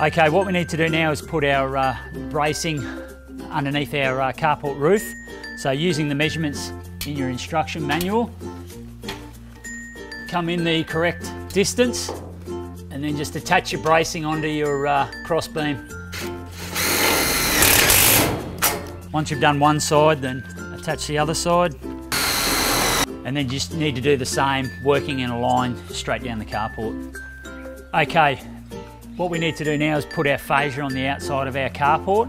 Okay, what we need to do now is put our uh, bracing underneath our uh, carport roof. So using the measurements in your instruction manual, come in the correct distance and then just attach your bracing onto your uh, cross beam. Once you've done one side, then attach the other side. And then just need to do the same, working in a line straight down the carport. Okay, what we need to do now is put our fascia on the outside of our carport.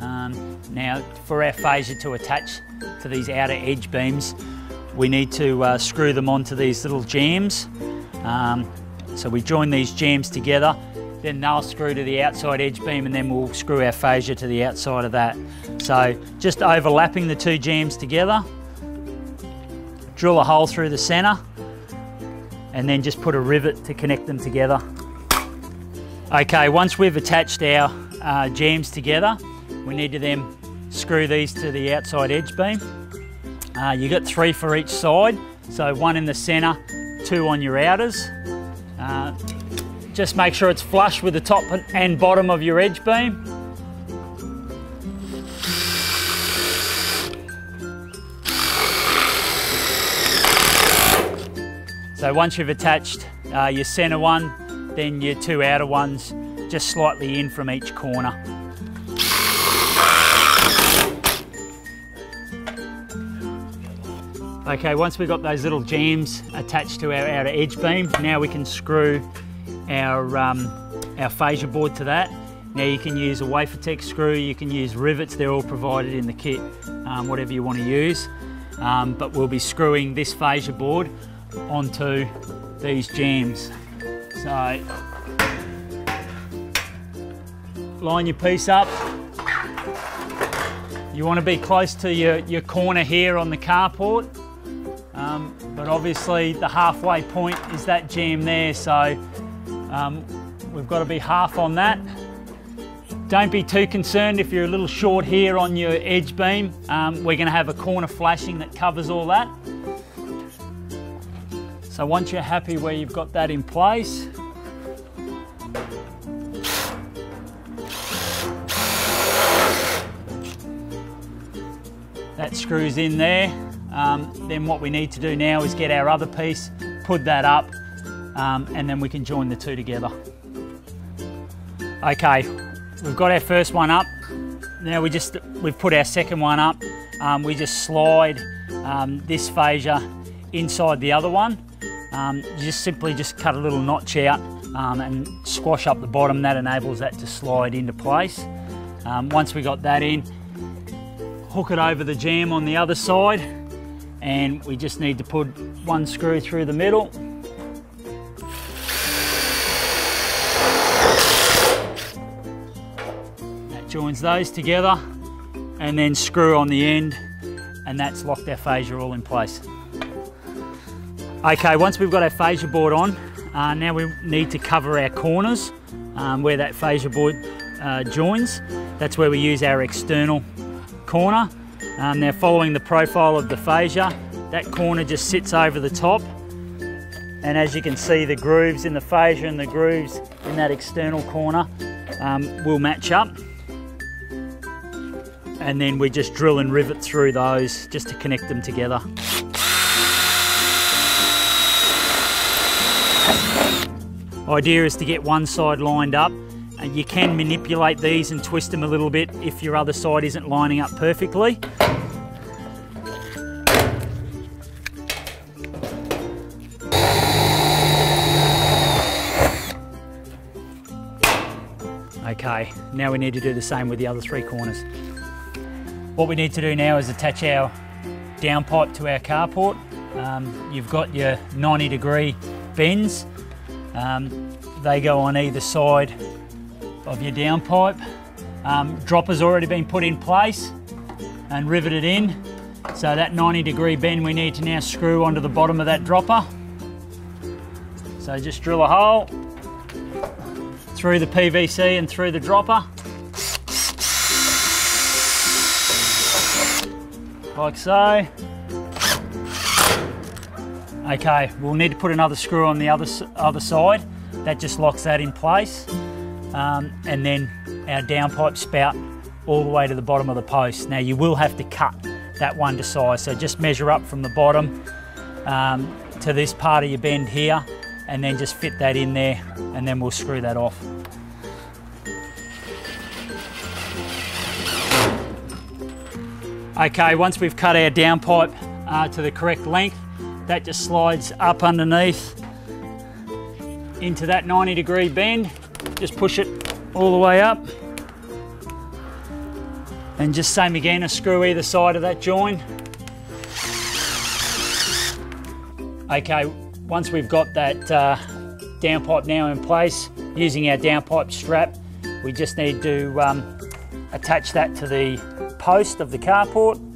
Um, now, for our fascia to attach to these outer edge beams, we need to uh, screw them onto these little jambs. Um, so we join these jambs together, then they'll screw to the outside edge beam and then we'll screw our fascia to the outside of that. So just overlapping the two jambs together, drill a hole through the center, and then just put a rivet to connect them together. Okay, once we've attached our uh, jambs together, we need to then screw these to the outside edge beam. Uh, you got three for each side, so one in the center, two on your outers. Uh, just make sure it's flush with the top and bottom of your edge beam. So once you've attached uh, your center one, then your two outer ones just slightly in from each corner. Okay, once we've got those little jambs attached to our outer edge beam, now we can screw our, um, our fascia board to that. Now you can use a Wafertech screw, you can use rivets, they're all provided in the kit, um, whatever you want to use. Um, but we'll be screwing this fascia board onto these jambs. So, line your piece up. You want to be close to your, your corner here on the carport, um, but obviously the halfway point is that jamb there, so um, we've got to be half on that. Don't be too concerned if you're a little short here on your edge beam. Um, we're going to have a corner flashing that covers all that. So once you're happy where you've got that in place, that screws in there. Um, then what we need to do now is get our other piece, put that up, um, and then we can join the two together. Okay, we've got our first one up. Now we just, we've put our second one up. Um, we just slide um, this fascia inside the other one um, you just simply just cut a little notch out um, and squash up the bottom. That enables that to slide into place. Um, once we got that in, hook it over the jamb on the other side and we just need to put one screw through the middle. That joins those together and then screw on the end and that's locked our fascia all in place. Okay, once we've got our fascia board on, uh, now we need to cover our corners um, where that fascia board uh, joins. That's where we use our external corner. Um, now following the profile of the fascia, that corner just sits over the top. And as you can see, the grooves in the fascia and the grooves in that external corner um, will match up. And then we just drill and rivet through those just to connect them together. Idea is to get one side lined up. And you can manipulate these and twist them a little bit if your other side isn't lining up perfectly. Okay, now we need to do the same with the other three corners. What we need to do now is attach our downpipe to our carport. Um, you've got your 90 degree bends um, they go on either side of your downpipe. Um, dropper's already been put in place and riveted in. So that 90 degree bend we need to now screw onto the bottom of that dropper. So just drill a hole through the PVC and through the dropper. Like so. Okay, we'll need to put another screw on the other, other side. That just locks that in place. um, and then our downpipe spout all the way to the bottom of the post. Now you will have to cut that one to size, so just measure up from the bottom um, to this part of your bend here and then just fit that in there and then we'll screw that off. Okay, once we've cut our downpipe uh, to the correct length, that just slides up underneath into that 90 degree bend. Just push it all the way up. And just same again, a screw either side of that join. Okay, once we've got that uh, downpipe now in place, using our downpipe strap, we just need to um, attach that to the post of the carport